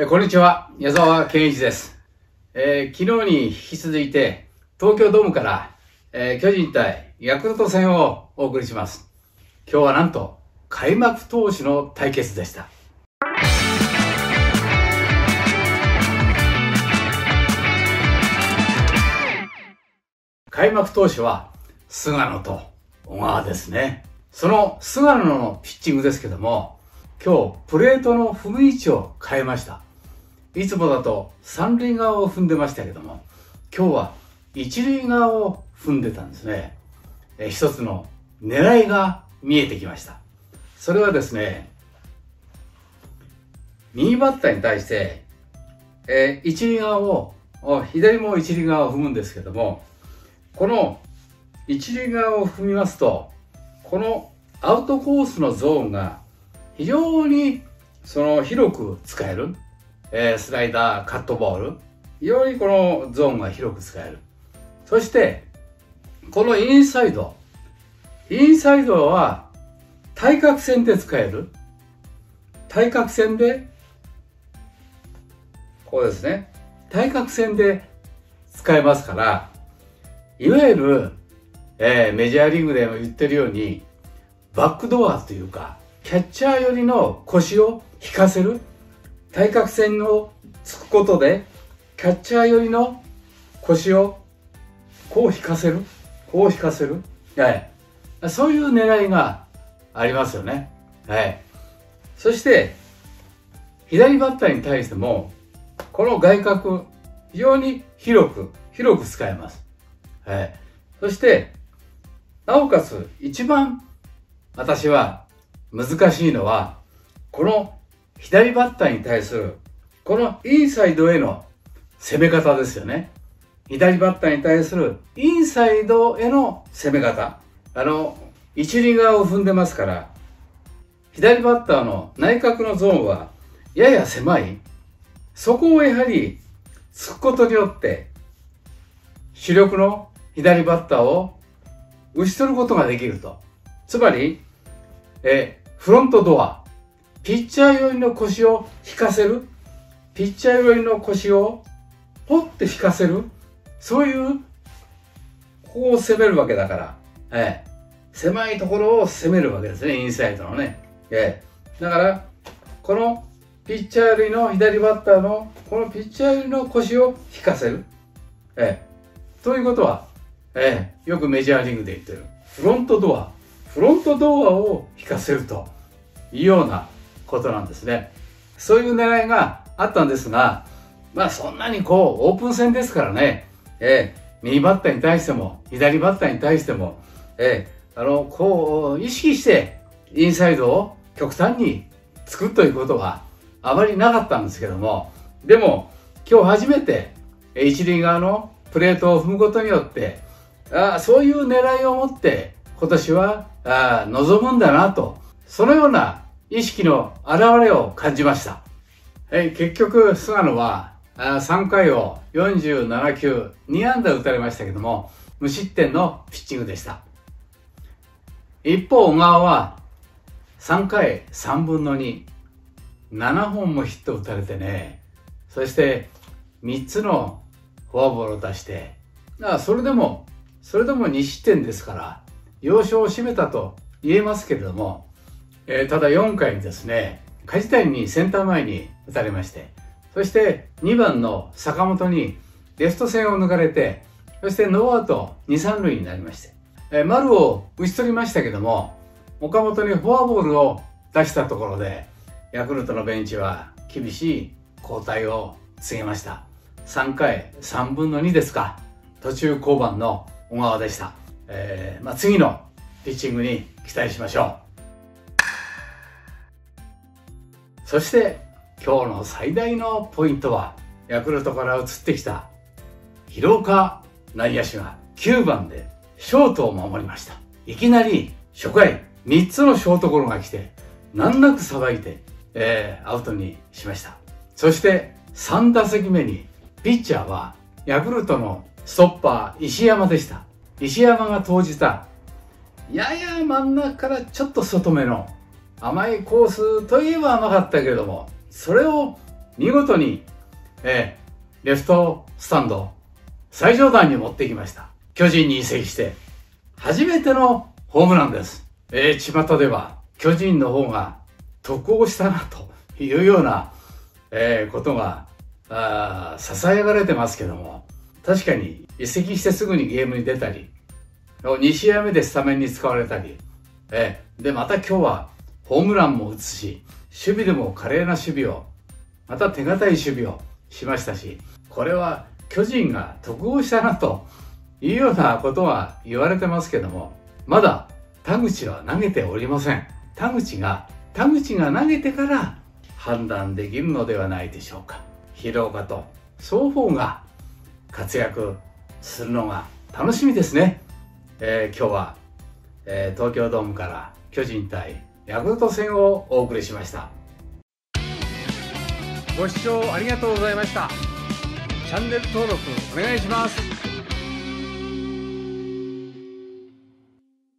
えこんにちは、矢沢健一です。えー昨日に引き続いて、東京ドームから、えー巨人対ヤクルト戦をお送りします。今日はなんと、開幕投手の対決でした。開幕投手は、菅野と小川ですね。その菅野のピッチングですけども、今日プレートの踏む位置を変えました。いつもだと三塁側を踏んでましたけども、今日は一塁側を踏んでたんですね。え一つの狙いが見えてきました。それはですね、右バッターに対して、えー一塁側を、左も一塁側を踏むんですけども、この一塁側を踏みますと、このアウトコースのゾーンが非常にその広く使える、えースライダー、カットボール、非常にこのゾーンが広く使える。そして、このインサイド、インサイドは対角線で使える。対角線で、こうですね。対角線で使えますから、いわゆる、えーメジャーリーグでも言ってるように、バックドアというか、キャッチャー寄りの腰を引かせる。対角線をつくことで、キャッチャー寄りの腰をこう引かせる？こう引かせる？はい。そういう狙いがありますよね。はい。そして、左バッターに対しても、この外角、非常に広く、広く使えます。はい。そして、なおかつ、一番私は難しいのは、この左バッターに対する、このインサイドへの攻め方ですよね。左バッターに対するインサイドへの攻め方。あの、一塁側を踏んでますから、左バッターの内角のゾーンはやや狭い。そこをやはり突くことによって、主力の左バッターを打ち取ることができると。つまり、えフロントドア、ピッチャー寄りの腰を引かせる、ピッチャー寄りの腰をポッて引かせる、そういう、ここを攻めるわけだから、ええ。狭いところを攻めるわけですね、インサイドのね。ええ。だから、このピッチャー寄りの左バッターの、このピッチャー寄りの腰を引かせる。ええ。ということは、ええ。よくメジャーリーグで言ってる、フロントドア、フロントドアを引かせるというようなことなんですね。そういう狙いがあったんですが、まあそんなにこう、オープン戦ですからね、ええ右バッターに対しても、左バッターに対しても、ええあの、こう、意識して、インサイドを極端に作るということは、あまりなかったんですけども、でも、今日初めて、一塁側のプレートを踏むことによって、あそういう狙いを持って、今年は、ああ望むんだなと、そのような意識の表れを感じました。はい、結局、菅野は3回を47球、2安打打たれましたけども、無失点のピッチングでした。一方、小川は3回3分の2、7本もヒット打たれてね、そして3つのフォアボールを出して、ああそれでも、それでも2失点ですから、要所を締めたと言えますけれども、えーただ4回にですね、梶谷にセンター前に打たれまして、そして2番の坂本にレフト線を抜かれて、そしてノーアウト2、3塁になりまして、えー丸を打ち取りましたけども、岡本にフォアボールを出したところで、ヤクルトのベンチは厳しい交代を告げました。3回3分の2ですか。途中降板の小川でした。えーまあ、次のピッチングに期待しましょう。そして今日の最大のポイントはヤクルトから移ってきた広岡内野手が9番でショートを守りました。いきなり初回3つのショートゴロが来て難なくさばいて、えーアウトにしました。そして3打席目にピッチャーはヤクルトのストッパー石山でした。石山が投じたやや真ん中からちょっと外目の甘いコースといえば甘かったけれども、それを見事に、えー、レフトスタンド最上段に持ってきました。巨人に移籍して、初めてのホームランです。えー、巷では、巨人の方が得をしたなというような、えー、ことが、あ囁かれてますけども、確かに移籍してすぐにゲームに出たり、2試合目でスタメンに使われたり、えー、で、また今日はホームランも打つし、守備でも華麗な守備を、また手堅い守備をしましたし、これは巨人が得をしたなというようなことは言われてますけども、まだ田口は投げておりません。田口が、田口が投げてから判断できるのではないでしょうか。広岡と双方が活躍するのが楽しみですね。えー、今日は、えー、東京ドームから巨人対ヤクルト戦をお送りしました。ご視聴ありがとうございました。チャンネル登録お願いします。